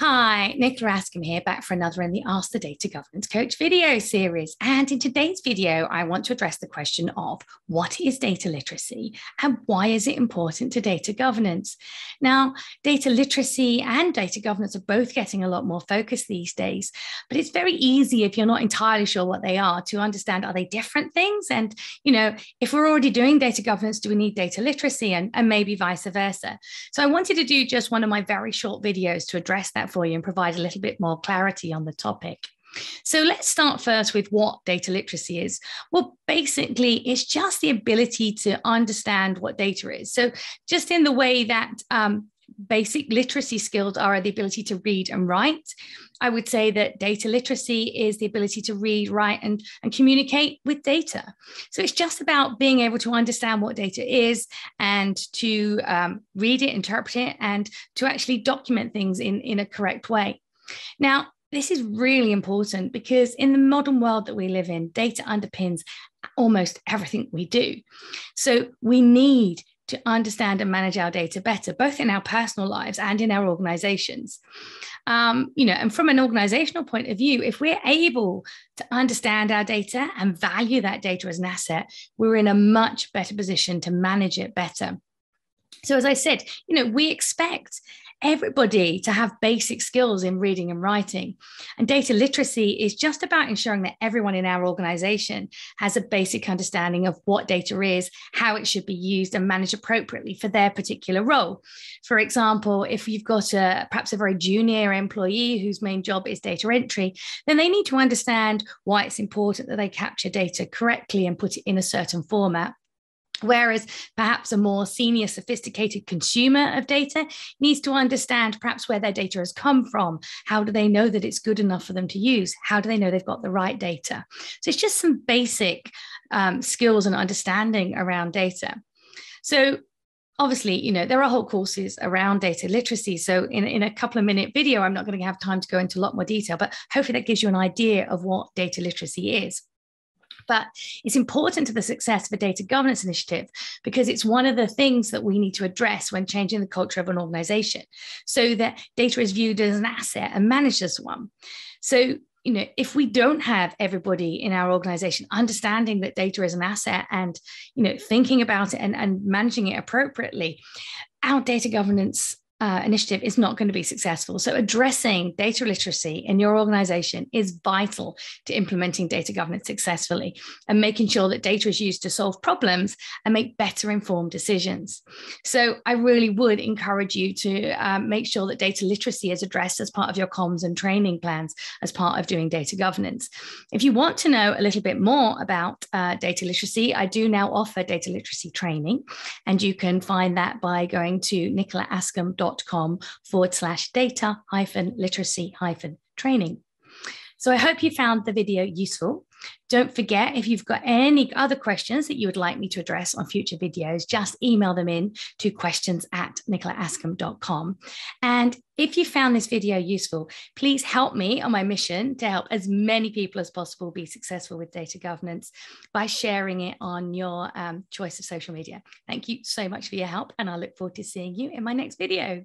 Hi, Nicola Askham here, back for another in the Ask the Data Governance Coach video series. And in today's video, I want to address the question of what is data literacy and why is it important to data governance? Now, data literacy and data governance are both getting a lot more focus these days, but it's very easy if you're not entirely sure what they are to understand are they different things? And, you know, if we're already doing data governance, do we need data literacy and, and maybe vice versa? So I wanted to do just one of my very short videos to address that for you and provide a little bit more clarity on the topic. So let's start first with what data literacy is. Well, basically, it's just the ability to understand what data is. So, just in the way that um, basic literacy skills are the ability to read and write. I would say that data literacy is the ability to read, write, and, and communicate with data. So it's just about being able to understand what data is and to um, read it, interpret it, and to actually document things in, in a correct way. Now, this is really important because in the modern world that we live in, data underpins almost everything we do. So we need to understand and manage our data better, both in our personal lives and in our organizations. Um, you know, and from an organizational point of view, if we're able to understand our data and value that data as an asset, we're in a much better position to manage it better. So, as I said, you know, we expect everybody to have basic skills in reading and writing. And data literacy is just about ensuring that everyone in our organization has a basic understanding of what data is, how it should be used and managed appropriately for their particular role. For example, if you've got a perhaps a very junior employee whose main job is data entry, then they need to understand why it's important that they capture data correctly and put it in a certain format. Whereas perhaps a more senior, sophisticated consumer of data needs to understand perhaps where their data has come from. How do they know that it's good enough for them to use? How do they know they've got the right data? So it's just some basic um, skills and understanding around data. So obviously, you know, there are whole courses around data literacy. So in, in a couple of minute video, I'm not going to have time to go into a lot more detail, but hopefully that gives you an idea of what data literacy is but it's important to the success of a data governance initiative because it's one of the things that we need to address when changing the culture of an organization so that data is viewed as an asset and managed as one. So you know if we don't have everybody in our organization understanding that data is an asset and you know thinking about it and, and managing it appropriately our data governance uh, initiative is not going to be successful. So, addressing data literacy in your organization is vital to implementing data governance successfully and making sure that data is used to solve problems and make better informed decisions. So, I really would encourage you to um, make sure that data literacy is addressed as part of your comms and training plans as part of doing data governance. If you want to know a little bit more about uh, data literacy, I do now offer data literacy training, and you can find that by going to nicolaaskham.com com forward slash data hyphen literacy hyphen training. So I hope you found the video useful. Don't forget, if you've got any other questions that you would like me to address on future videos, just email them in to questions at nicolaaskham.com. And if you found this video useful, please help me on my mission to help as many people as possible be successful with data governance by sharing it on your um, choice of social media. Thank you so much for your help, and I look forward to seeing you in my next video.